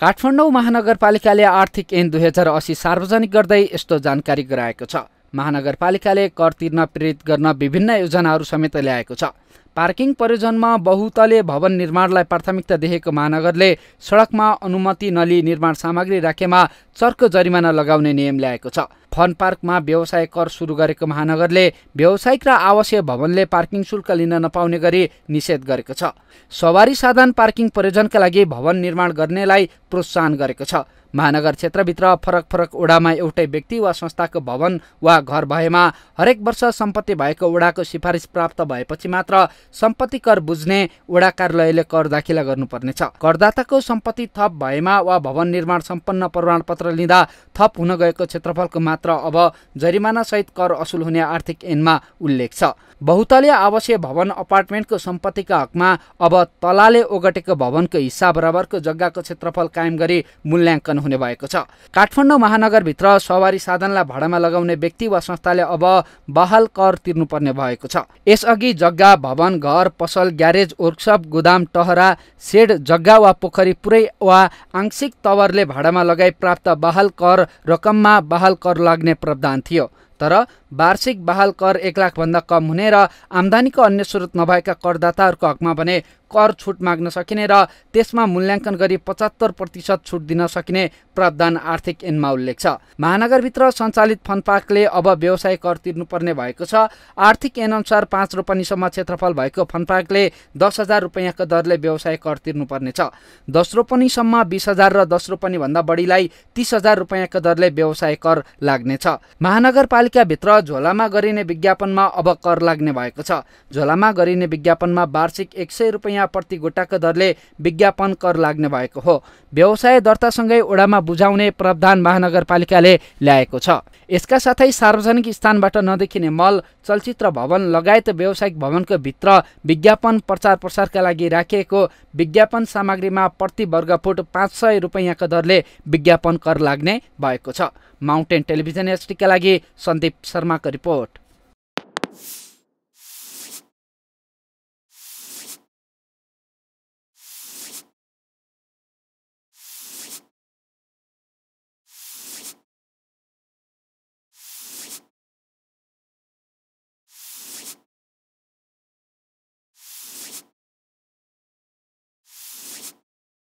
काठमाडौँ महानगरपालिकाले आर्थिक ऐन दुई हजार असी सार्वजनिक गर्दै यस्तो जानकारी गराएको छ। महानगरपालिकाले कर तिर्न प्रेरित गर्न विभिन्न योजनाहरू समेत ल्याएको छ। पार्किङ प्रयोजनमा बहुतले भवन निर्माणलाई प्राथमिकता देखेको महानगरले सडकमा अनुमति नलिई निर्माण सामग्री राखेमा चर्को जरिमाना लगाउने नियम ल्याएको छ। फन पार्कमा व्यवसाय कर सुरु गरेको महानगरले व्यावसायिक र आवासीय भवनले पार्किङ शुल्क लिन नपाउने गरी निषेध गरेको छ। सवारी साधन पार्किङ प्रयोजनका लागि भवन निर्माण गर्नेलाई प्रोत्साहन गरेको छ। महानगर क्षेत्रभित्र फरक फरक ओडामा एउटै व्यक्ति वा संस्थाको भवन वा घर भएमा हरेक वर्ष सम्पत्ति भएको ओडाको सिफारिस प्राप्त भएपछि मात्र सम्पत्ति कर बुझ्ने ओडा कार्यालयले कर दाखिला गर्नुपर्नेछ। करदाताको सम्पत्ति थप भएमा वा भवन निर्माण सम्पन्न प्रमाणपत्र लिँदा थप हुन गएको क्षेत्रफलको मात्र अब जरिमाना सहित कर असुल हुने आर्थिक ऐनमा उल्लेख छ। बहुतलीय आवासीय भवन अपार्टमेन्टको सम्पत्तिका हकमा अब तलाले ओगटेको भवनको हिस्सा बराबरको जग्गाको क्षेत्रफल कायम गरी मूल्याङ्कन हुने भएको छ। काठमाडौँ महानगरभित्र सवारी साधनलाई भाडामा लगाउने व्यक्ति वा संस्थाले अब बहाल कर तिर्नुपर्ने भएको छ। यसअघि जग्गा भवन घर पसल ग्यारेज वर्कसप गोदाम टहरा सेड जग्गा वा पोखरी पुरै वा आंशिक तवरले भाडामा लगाई प्राप्त बहाल कर रकममा बहाल कर लाग्ने प्रावधान थियो। तर वार्षिक बहाल कर एक लाखभन्दा कम हुने र आम्दानीको अन्य स्रोत नभएका करदाताहरूको हकमा भने कर छुट माग्न सकिने र त्यसमा मूल्याङ्कन गरी पचहत्तर प्रतिशत छुट दिन सकिने प्रावधान आर्थिक ऐनमा उल्लेख छ। महानगरभित्र सञ्चालित फन अब व्यवसाय कर तिर्नुपर्ने भएको छ। आर्थिक ऐन अनुसार पाँच रोपनीसम्म क्षेत्रफल भएको फन पार्कले दस हजार रुपियाँको दरले व्यवसाय कर तिर्नुपर्नेछ दस रोपनीसम्म बिस हजार र दस रोपनीभन्दा बढीलाई तिस हजार रुपियाँको दरले व्यवसाय कर लाग्नेछ महानगरपालिकाभित्र झोलामा गरिने विज्ञापनमा अब कर लाग्ने भएको छ। झोलामा गरिने विज्ञापनमा वार्षिक एक सय रुपियाँ प्रति गोटाको दरले विज्ञापन कर लाग्ने भएको हो। व्यवसाय दर्तासँगै ओडामा बुझाउने प्रावधान महानगरपालिकाले ल्याएको छ। यसका साथै सार्वजनिक स्थानबाट नदेखिने मल चलचित्र भवन लगायत व्यावसायिक भवनको भित्र विज्ञापन प्रचार प्रसारका लागि राखिएको विज्ञापन सामग्रीमा प्रति वर्ग फुट पाँच सय रुपियाँको दरले विज्ञापन कर लाग्ने भएको छ। माउन्टेन टेलिभिजन एसटीका लागि सन्दीप शर्माको रिपोर्ट।